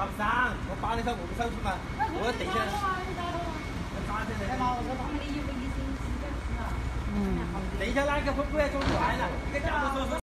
我八你收我不上嘛，我等一下。我来。嗯，等一下那个会不会中？